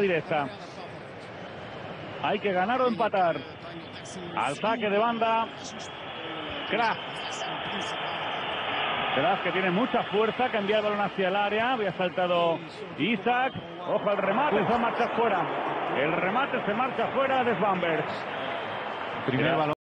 Directa. Hay que ganar o empatar. Al saque de banda. Kraft. Kraft que tiene mucha fuerza, cambia el balón hacia el área. Había saltado Isaac. Ojo al remate, se marcha fuera. El remate se marcha fuera de Svamberg. Primer balón.